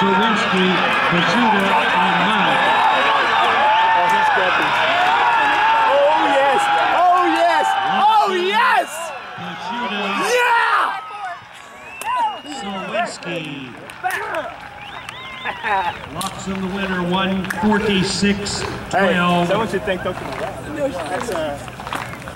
Sawinski, Kazuda and Mount. Oh, he's got this. Oh, yes. Oh, yes. Oh, yes. Kazuda, Sawinski. Loxsom the winner, 146 12. Hey, someone should thank Dr. That's, uh,